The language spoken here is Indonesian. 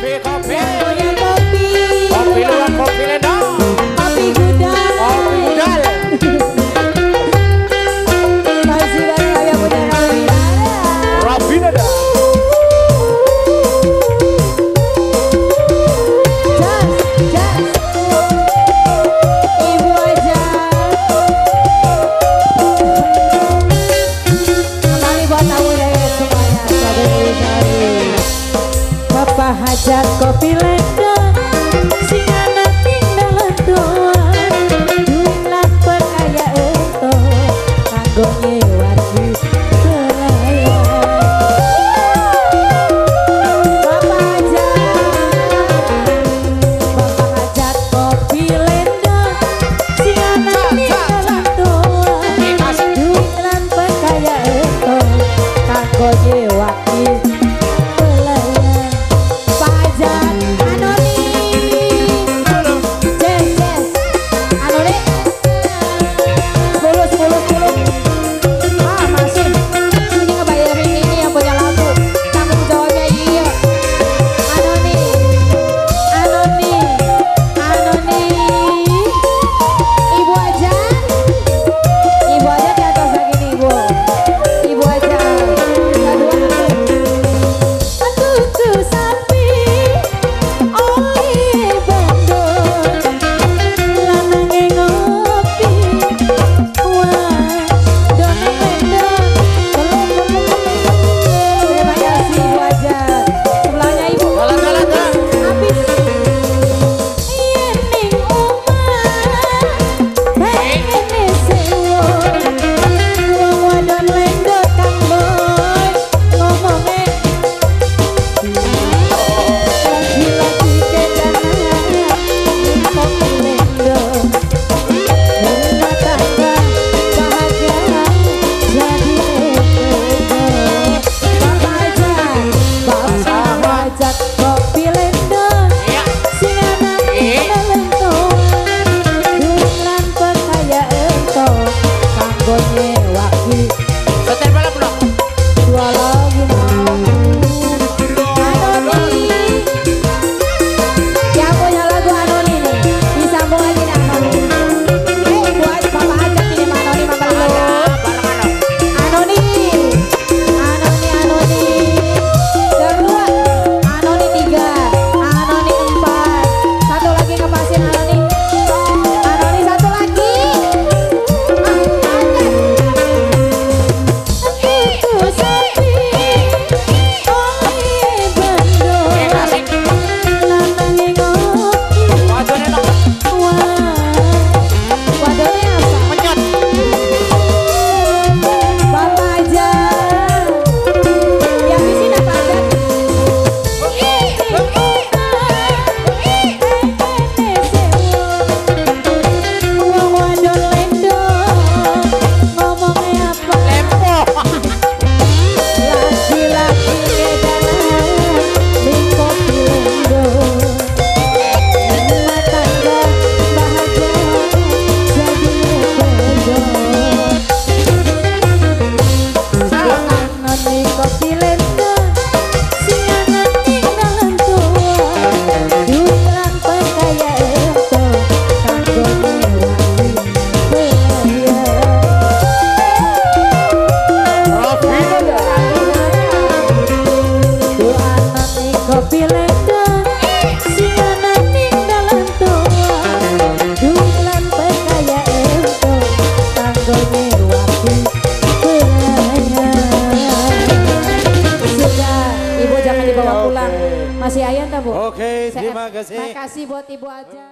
pick. Thank. Bu. Oke, terima kasih. Terima kasih buat Ibu Aja.